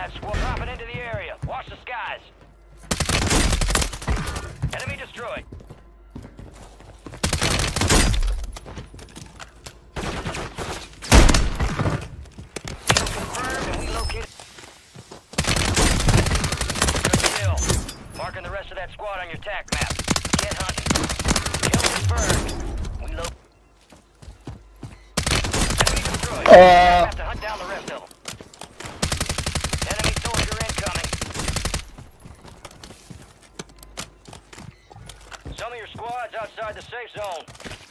that squad. Dropping into the area. Watch the skies. Enemy destroyed. Confirmed and we located. Good kill. Marking the rest of that squad on your tac map. Get hunting. Kill confirmed. We lo- Enemy destroyed. Uh. Have to hunt down the rest of them. Some of your squads outside the safe zone.